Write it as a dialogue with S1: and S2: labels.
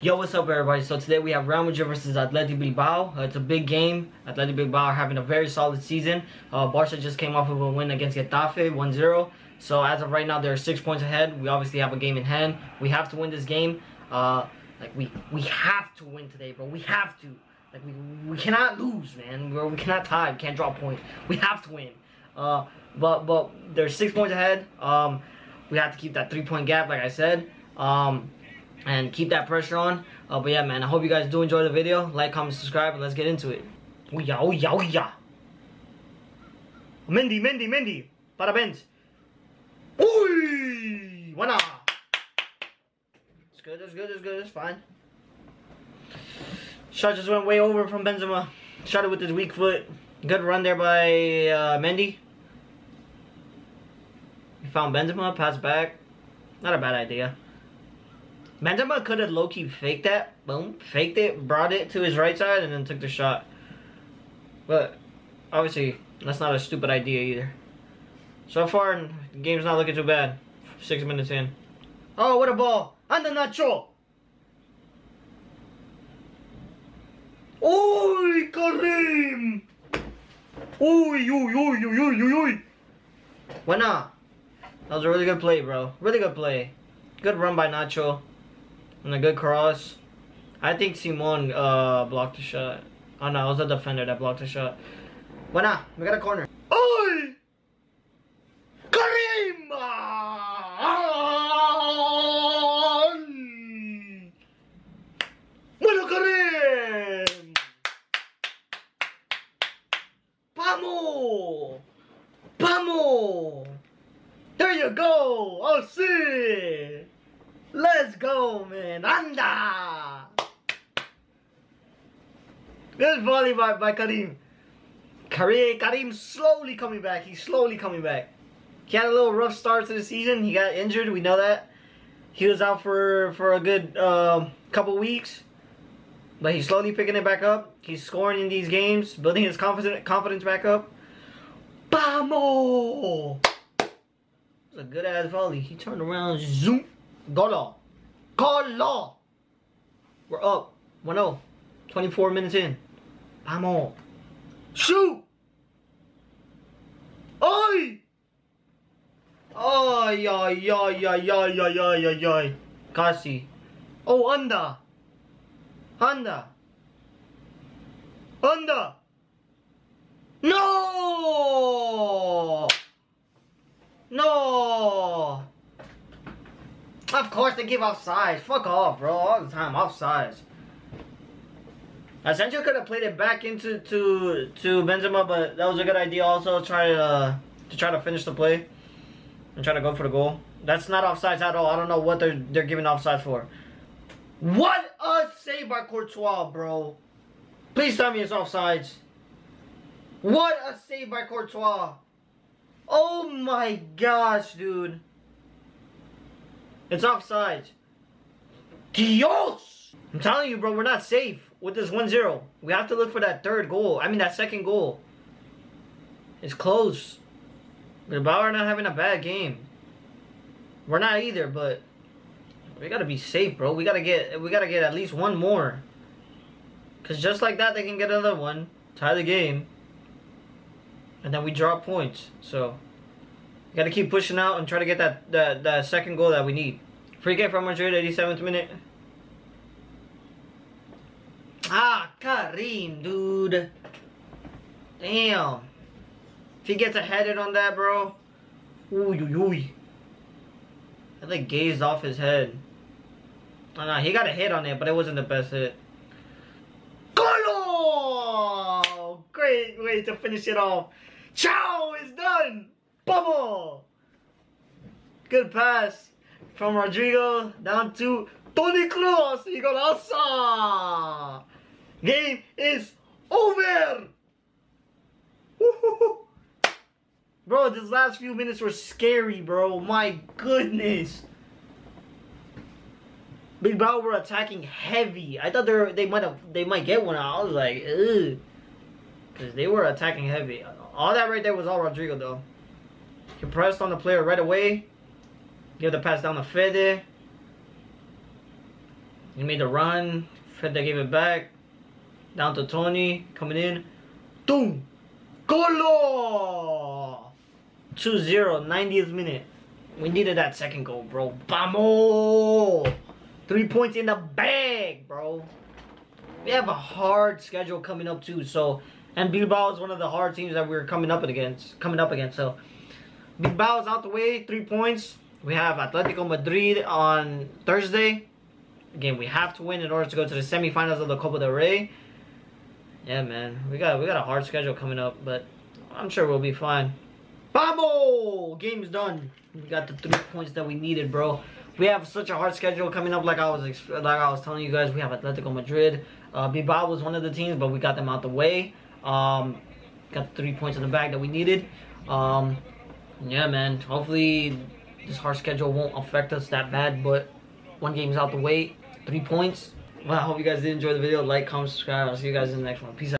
S1: Yo, what's up everybody? So today we have Real Madrid versus Athletic Bilbao. Uh, it's a big game. Athletic Bilbao are having a very solid season. Uh, Barca just came off of a win against Getafe, 1-0. So as of right now, they're six points ahead. We obviously have a game in hand. We have to win this game. Uh, like we we have to win today, bro. We have to. Like we we cannot lose, man. Bro, we cannot tie. We can't drop points. We have to win. Uh, but but they're six points ahead. Um, we have to keep that three point gap, like I said. Um, and keep that pressure on. Uh, but yeah, man, I hope you guys do enjoy the video. Like, comment, subscribe, and let's get into it. Oh yeah, oh yeah, oh yeah. Mendy, Mendy, Mendy. Parabéns. Uy, buena. It's good, it's good, it's good, it's fine. Shot just went way over from Benzema. Shot it with his weak foot. Good run there by uh, Mendy. He found Benzema, pass back. Not a bad idea. Benzema could have low-key faked that. Boom. Faked it, brought it to his right side, and then took the shot. But, obviously, that's not a stupid idea either. So far, the game's not looking too bad. Six minutes in. Oh, what a ball. And the Nacho. Uy, Karim. Uy, uy, uy, uy, uy, uy, uy. Buena. That was a really good play, bro. Really good play. Good run by Nacho. And a good cross. I think Simon uh, blocked the shot. Oh no, it was a defender that blocked the shot. Buena, we got a corner. Oi! Karim! Bueno, Karim! Vamos! Vamos! There you go! Oh, see! Let's go, man! Anda! Good volley by, by Karim. Karim, Karim slowly coming back. He's slowly coming back. He had a little rough start to the season. He got injured. We know that. He was out for for a good uh, couple weeks, but he's slowly picking it back up. He's scoring in these games, building his confidence confidence back up. Bamo! It's a good ass volley. He turned around, zoom, golo, golo. We're up, 1-0, 24 minutes in. Vamos! Shoot! Oi! Ay, ay, ay, ay, ay, ay, ay, ay, ay. Casi. Oh, anda. Anda. Anda. No! No! They give offsides. Fuck off, bro. All the time, off offsides. Asensio could have played it back into to to Benzema, but that was a good idea. Also, try uh, to try to finish the play and try to go for the goal. That's not offsides at all. I don't know what they're they're giving offsides for. What a save by Courtois, bro! Please tell me it's offsides. What a save by Courtois! Oh my gosh, dude! It's offsides. Dios! I'm telling you, bro, we're not safe with this 1-0. We have to look for that third goal. I mean, that second goal. It's close. Bilbao are not having a bad game. We're not either, but we gotta be safe, bro. We gotta get we gotta get at least one more. Cause just like that, they can get another one, tie the game, and then we draw points. So we gotta keep pushing out and try to get that that, that second goal that we need. Free kick from Madrid, 87th minute. Ah, Karim, dude. Damn. If he gets a headed on that, bro. Ooh, ooh, ooh. I like gazed off his head. Oh, no, he got a hit on it, but it wasn't the best hit. Golo! Great way to finish it off. Ciao is done. Bubble. Good pass from Rodrygo down to Toni Kroos. He got outside. Game is over. Bro, these last few minutes were scary, bro. My goodness. Bilbao were attacking heavy. I thought they were, they might have they might get one. I was like, ugh, because they were attacking heavy. All that right there was all Rodrygo though. He pressed on the player right away. Give the pass down to Fede. He made the run. Fred gave it back. Down to Toni. Coming in. Boom! Golo! 2-0, 90th minute. We needed that second goal, bro. Vamos! Three points in the bag, bro. We have a hard schedule coming up too, so and Bilbao is one of the hard teams that we're coming up against. Coming up against, so Bilbao is out the way, three points. We have Atletico Madrid on Thursday. Again, we have to win in order to go to the semifinals of the Copa del Rey. Yeah, man, we got we got a hard schedule coming up, but I'm sure we'll be fine. Babo! Game's done. We got the three points that we needed, bro. We have such a hard schedule coming up, like I was like I was telling you guys. We have Atletico Madrid. Uh, Bilbao was one of the teams, but we got them out the way. Um, got the three points in the bag that we needed. Um, yeah, man. Hopefully, this hard schedule won't affect us that bad. But one game's out the way, three points. Well, I hope you guys did enjoy the video. Like, comment, subscribe. I'll see you guys in the next one. Peace out.